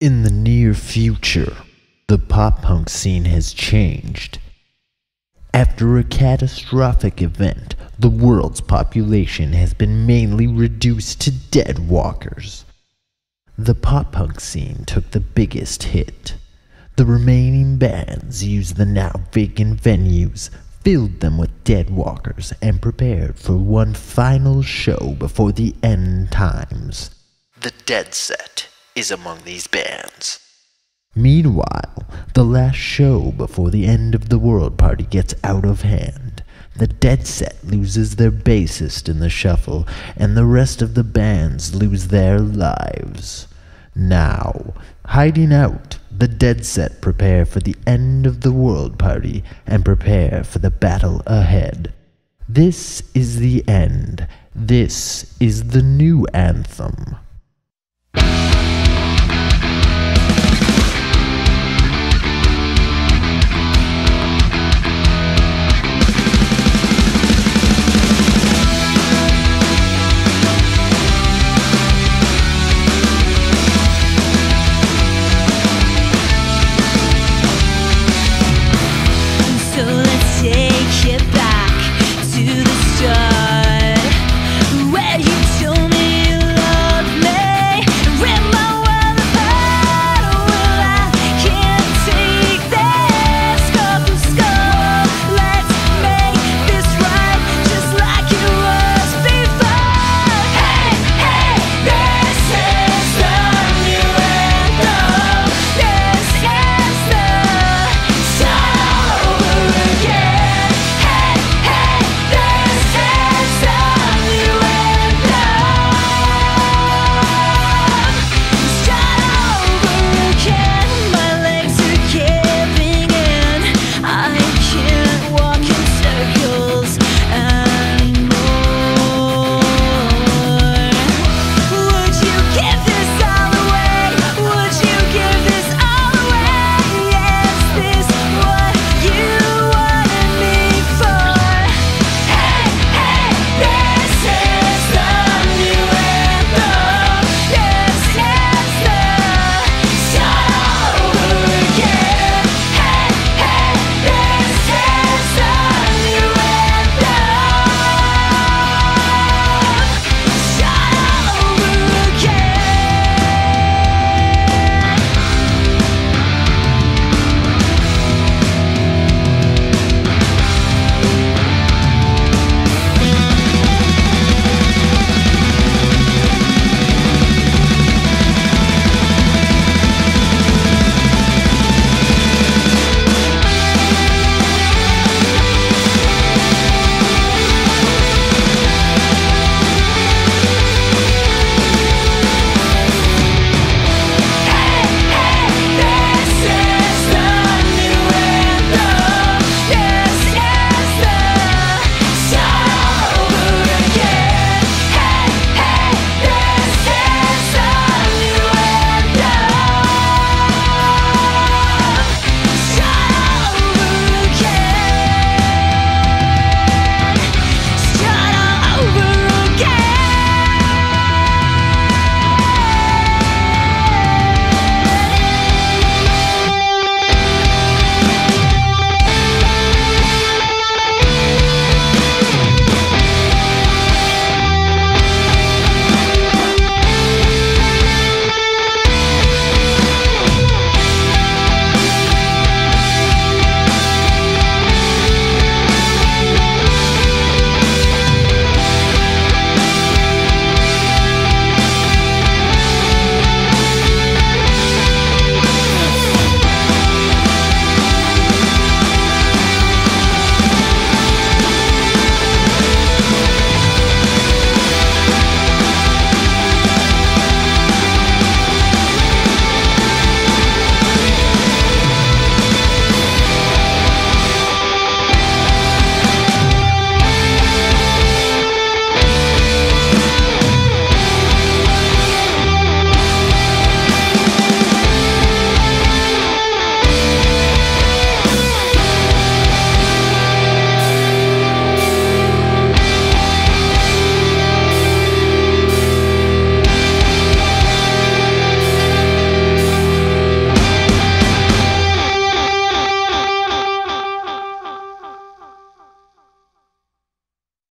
In the near future, the pop punk scene has changed. After a catastrophic event, the world's population has been mainly reduced to dead walkers. The pop punk scene took the biggest hit. The remaining bands used the now vacant venues, filled them with dead walkers, and prepared for one final show before the end times. The Deadset is among these bands. Meanwhile, the last show before the end of the world party gets out of hand. The Deadset loses their bassist in the shuffle, and the rest of the bands lose their lives. Now, hiding out, the Deadset prepare for the end of the world party and prepare for the battle ahead. This is the end. This is the new anthem.